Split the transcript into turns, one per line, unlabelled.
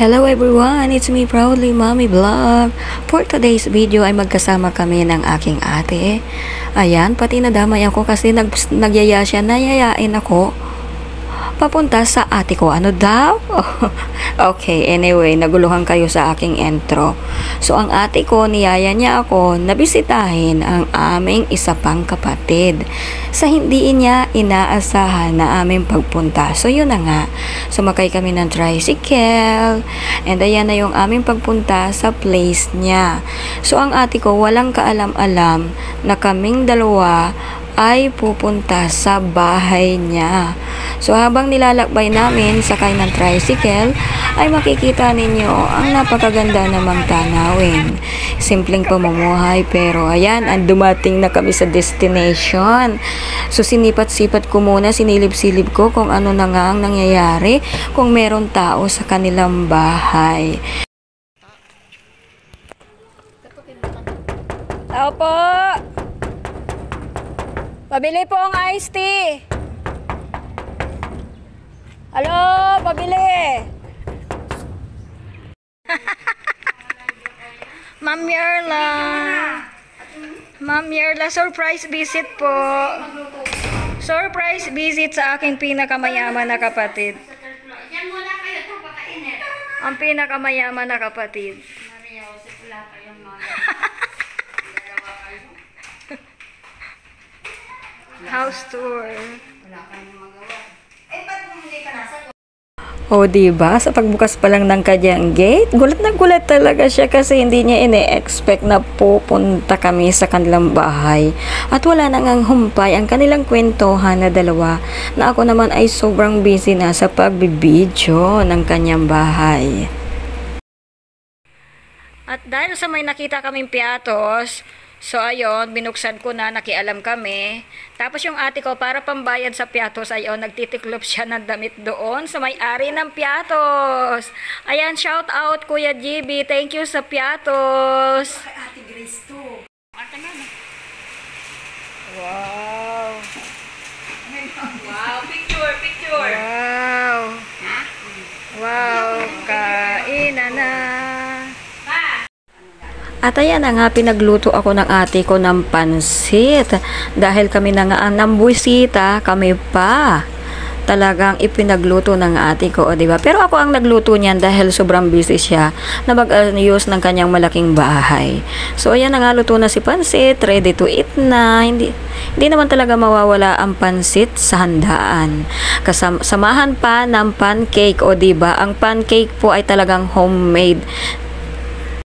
Hello everyone! It's me proudly Mommy Vlog. For today's video ay magkasama kami ng aking ate. Ayan, pati nadamay ako kasi nag, nagyaya siya, nayayain ako papunta sa ate ko. Ano daw? okay, anyway, naguluhan kayo sa aking intro. So, ang ate ko, niyaya niya ako na bisitahin ang aming isa pang kapatid. Sa hindi niya inaasahan na aming pagpunta. So, yun na nga. Sumakay kami ng tricycle. And ayan na yung aming pagpunta sa place niya. So, ang ate ko, walang kaalam-alam na kaming dalawa ay pupunta sa bahay niya. So habang nilalakbay namin sakay ng tricycle, ay makikita ninyo ang napakaganda namang tanawin. Simpleng pamumuhay pero ayan, ang dumating na kami sa destination. So sinipat-sipat ko muna, sinilip-silip ko kung ano na nga ang nangyayari kung meron tao sa kanilang bahay. Opo! Pabili po ang iced tea. Hello, pabili. Ma'am Yerla. Ma'am Yerla, surprise visit po. Surprise visit sa aking pinakamayaman na kapatid. Ang pinakamayaman na kapatid.
Maria Jose, wala kayong mga...
House tour.
Wala kayong magawa.
O, diba? Sa pagbukas pa lang ng kanyang gate, gulat na gulat talaga siya kasi hindi niya ine-expect na pupunta kami sa kanilang bahay. At wala nang ang humpay ang kanilang kwentuhan na dalawa na ako naman ay sobrang busy na sa pagbibidyo ng kanyang bahay. At dahil sa may nakita kaming piatos, so ayon, binuksan ko na, nakialam kami. Tapos yung ate ko, para pambayad sa piatos, ayon, nagtitiklop siya ng damit doon sa may-ari ng piatos. Ayan, shout out Kuya GB, thank you sa piatos.
Ate Grace to.
Wow,
Wow, picture, picture.
wow, wow, kainan na. At ayan na nga, pinagluto ako ng ate ko ng pansit. Dahil kami na nga ang nambwisita, kami pa talagang ipinagluto ng ate ko, o diba? Pero ako ang nagluto niyan dahil sobrang busy siya na mag-ayos ng kanyang malaking bahay. So, ayan na nga, luto na si pansit, ready to eat na. Hindi, hindi naman talaga mawawala ang pansit sa handaan. Kasam, samahan pa ng pancake, o diba? Ang pancake po ay talagang homemade